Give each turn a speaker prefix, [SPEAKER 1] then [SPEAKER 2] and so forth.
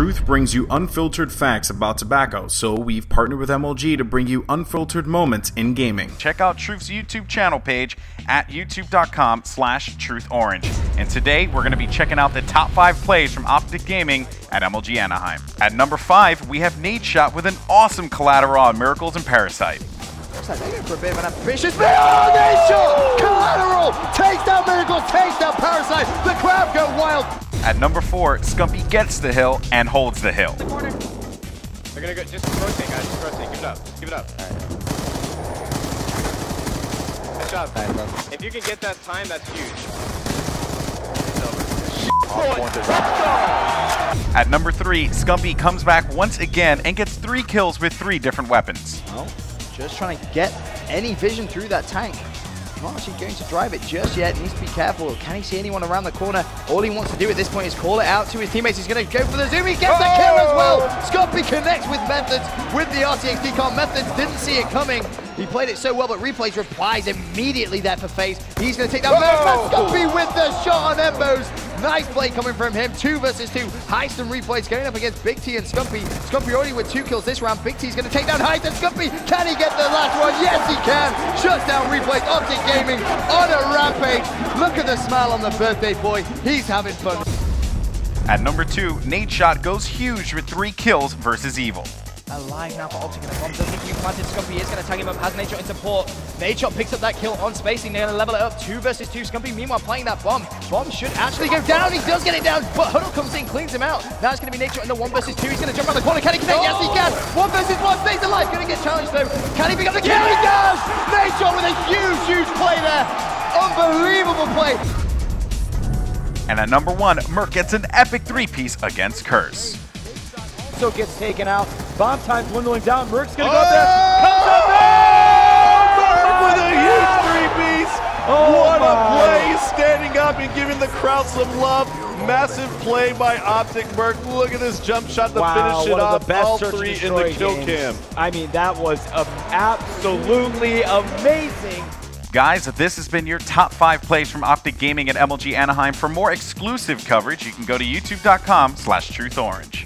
[SPEAKER 1] Truth brings you unfiltered facts about tobacco, so we've partnered with MLG to bring you unfiltered moments in gaming.
[SPEAKER 2] Check out Truth's YouTube channel page at youtube.com slash truthorange. And today we're going to be checking out the top five plays from Optic Gaming at MLG Anaheim. At number five, we have Nadeshot with an awesome collateral on Miracles and Parasite.
[SPEAKER 3] Looks like they're going for a bit of an ambitious play. Oh, Nadeshot! Collateral!
[SPEAKER 2] At number four, Scumpii gets the hill and holds the hill.
[SPEAKER 4] They're gonna go. Just rotate, guys. Just rotate. Give it up. Give it up. Good job. If you can get that time, that's huge.
[SPEAKER 2] At number three, Scumpii comes back once again and gets three kills with three different weapons.
[SPEAKER 3] Well, just trying to get any vision through that tank. Oh, Not actually going to drive it just yet. Needs to be careful. Can he see anyone around the corner? All he wants to do at this point is call it out to his teammates. He's going to go for the zoom. He gets the oh! kill as well. Scumpii connects with Methodz with the RTX decon. Methodz didn't see it coming. He played it so well, but Replays replies immediately there for FaZe. He's going to take down Scumpii with the shot on Embos. Nice play coming from him. Two versus two. Heist and Replays going up against Big T and Scumpii. Scumpii already with two kills this round. Big T's going to take down Heist and Scumpii. Can he get the last one? Yes, he can. Shuts down Replays. Optic Gaming on a rampage. Look at the smile on the birthday boy. He's having fun.
[SPEAKER 2] At number two, Nadeshot goes huge with three kills versus Evil.
[SPEAKER 3] Alive now for Optic and the bomb does be planted. Scumpii is going to tag him up, has Nature in support. Nature picks up that kill on spacing. They're going to level it up two versus two. Scumpii meanwhile playing that bomb. Bomb should actually go down. He does get it down, but Huddle comes in, cleans him out. Now it's going to be Nature in the one versus two. He's going to jump around the corner. Can he connect? Yes, he can. One versus one. Stays alive. Going to get challenged though. Can he pick up the kill? He does. Nature with a huge, huge play there. Unbelievable play.
[SPEAKER 2] And at number one, MerK gets an epic three-piece against Curse.
[SPEAKER 5] also gets taken out. Bomb time dwindling down. MerK's gonna go up there. Comes up there!
[SPEAKER 6] Oh, with a huge three-piece.
[SPEAKER 5] Oh
[SPEAKER 6] what
[SPEAKER 5] my.
[SPEAKER 6] a play! He's standing up and giving the crowd some love. Massive play by Optic MerK. Look at this jump shot to
[SPEAKER 5] Wow,
[SPEAKER 6] finish it
[SPEAKER 5] one of
[SPEAKER 6] off.
[SPEAKER 5] the best
[SPEAKER 6] All
[SPEAKER 5] search
[SPEAKER 6] three in the kill
[SPEAKER 5] games.
[SPEAKER 6] cam.
[SPEAKER 5] I mean, that was absolutely amazing.
[SPEAKER 2] Guys, this has been your top five plays from Optic Gaming at MLG Anaheim. For more exclusive coverage, you can go to youtube.com slash truthorange.